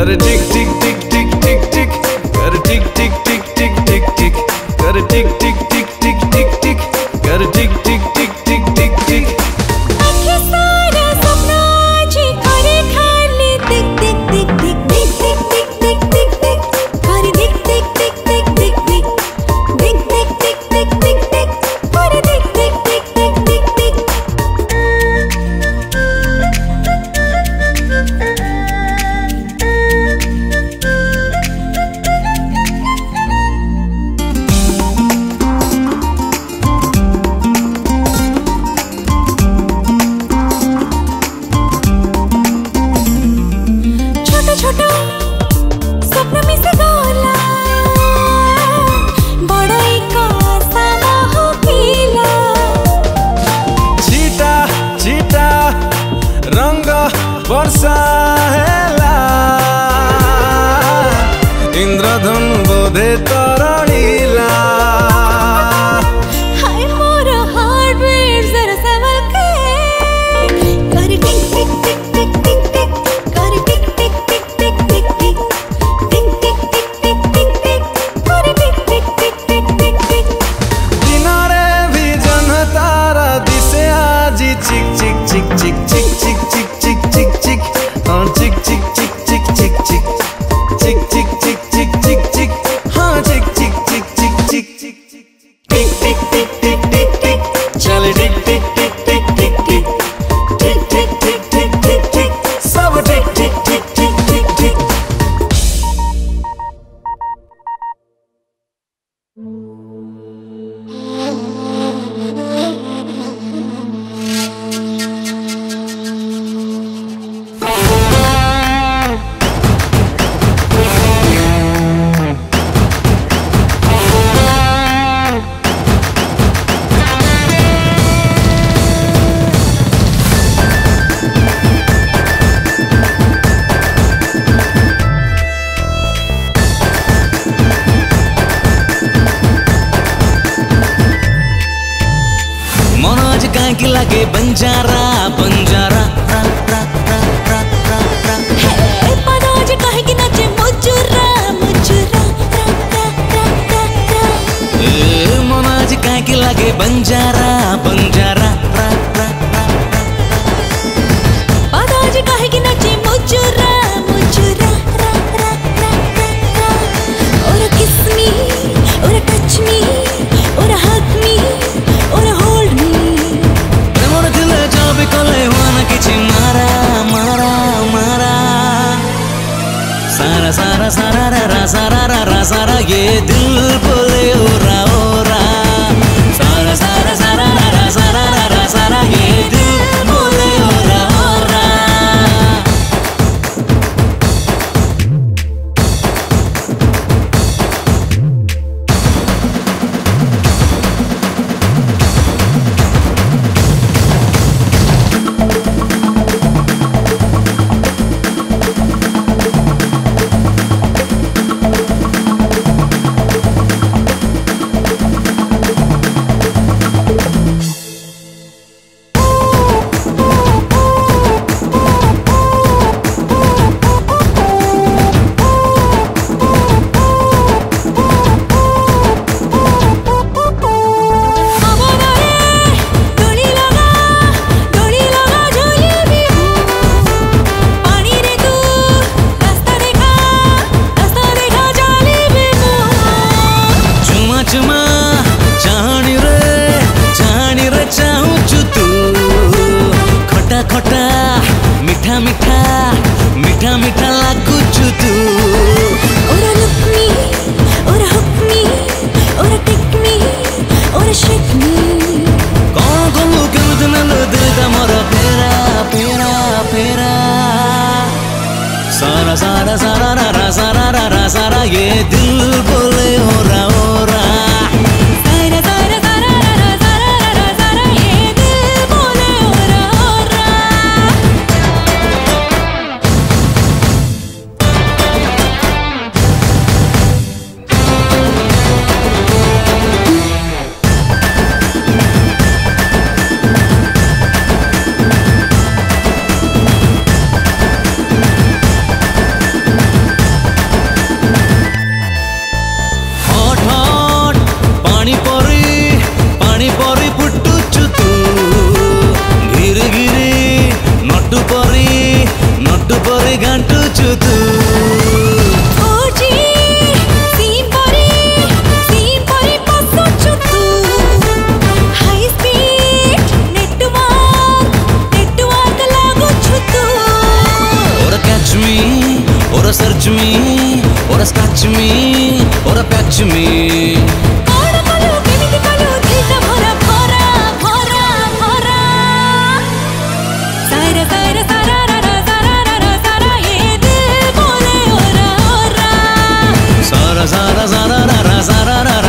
Gotta tick tick tick tick tick tick. Gotta tick tick tick tick tick tick. Gotta tick tick tick tick tick tick. Gotta tick. de ra ra ra ra ra ra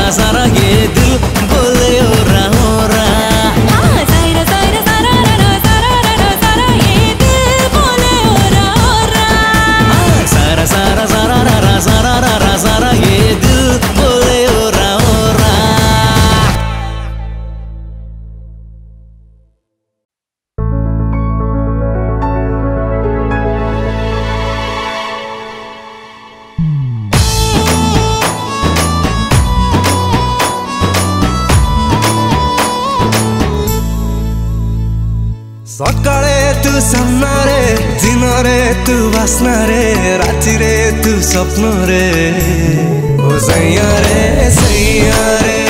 রে ও সৈয়া রে সৈয়া রে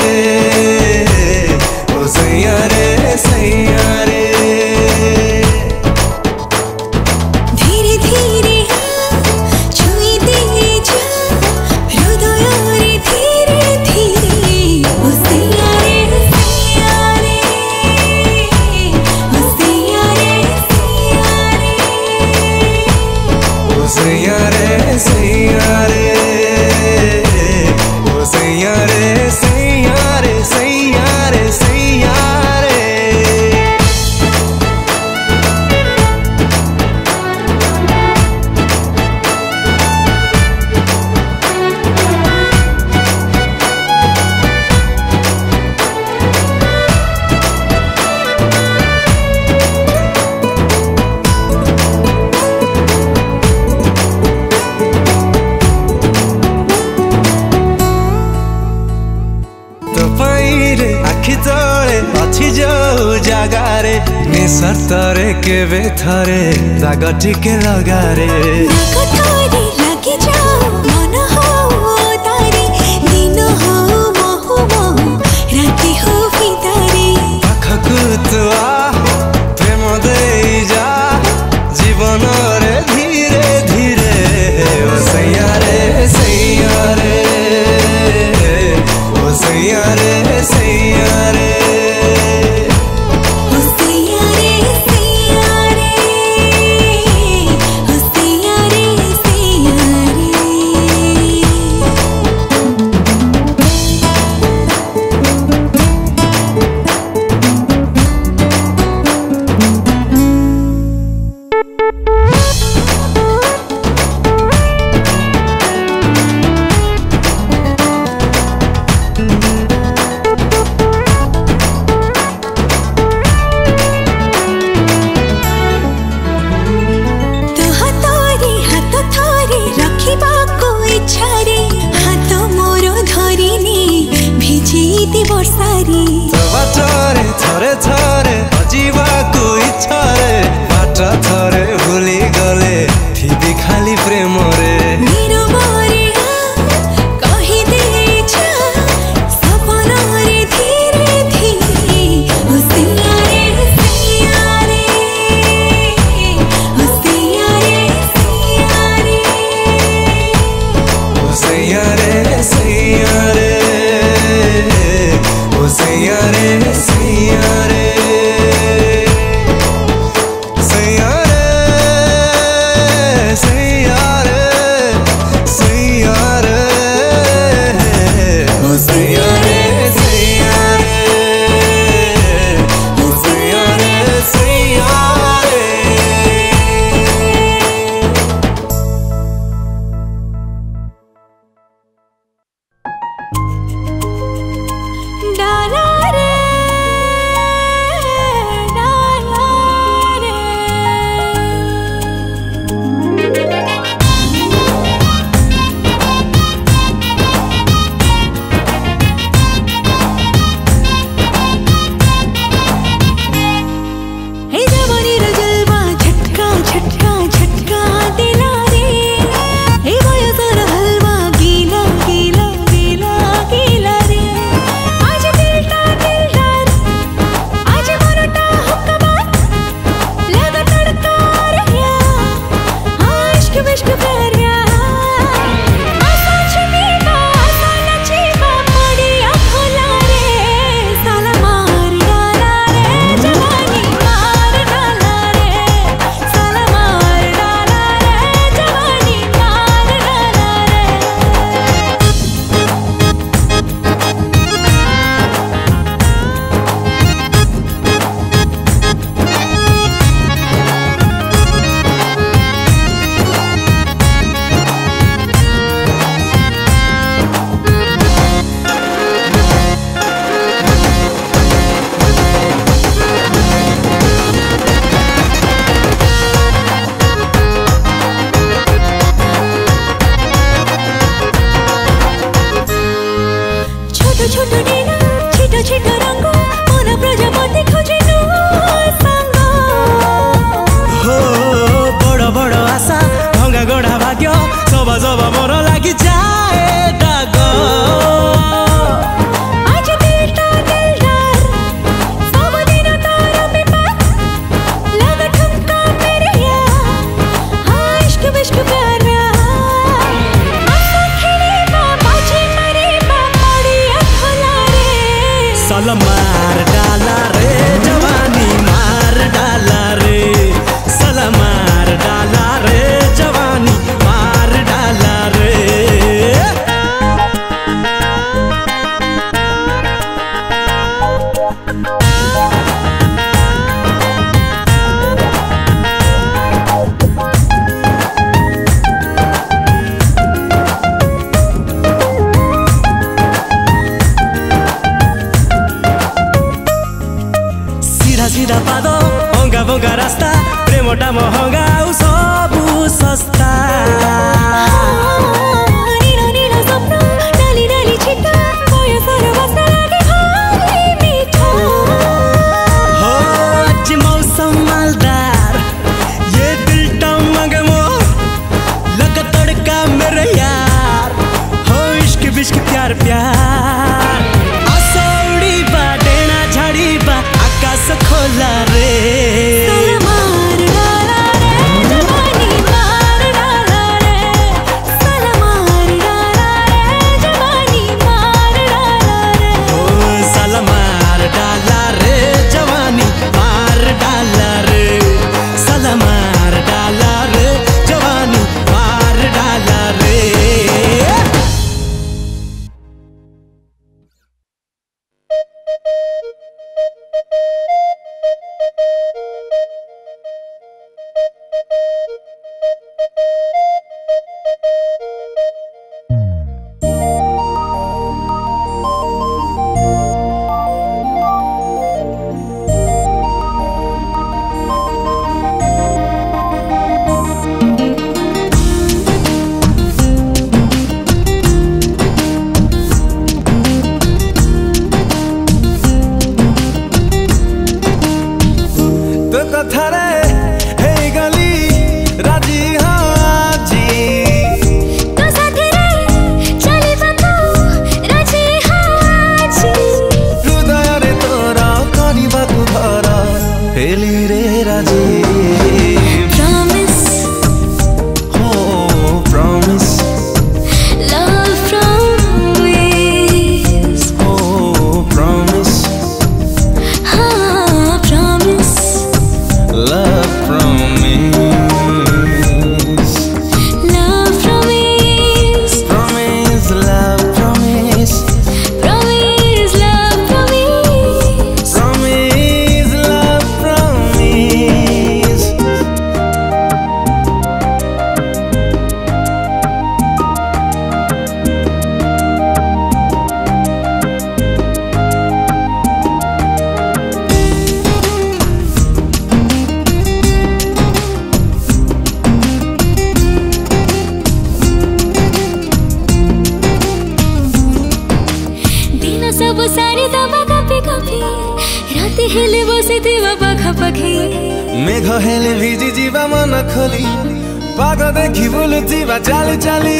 ভেবে থারে ব্যথারে রাগাটিকে রাগারে chapado, honga bongarasta, premotamo honga uso. বাগ দেখি বলুথিবা ଚାଲି ଚାଲି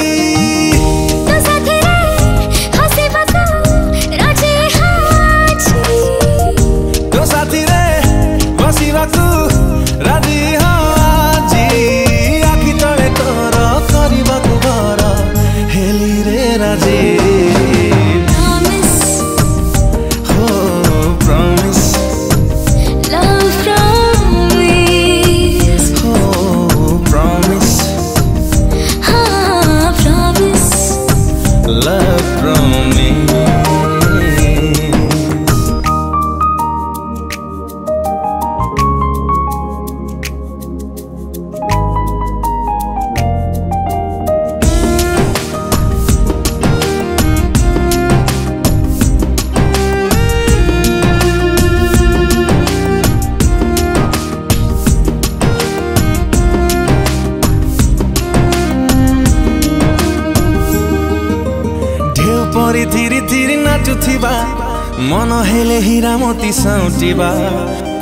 मनो हेले हीरा मोती साउटी बा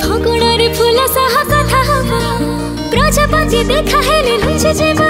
थोकुनारी फूला साहा कथा हवा। प्रजापति देखा हेले लुच्चे जीवा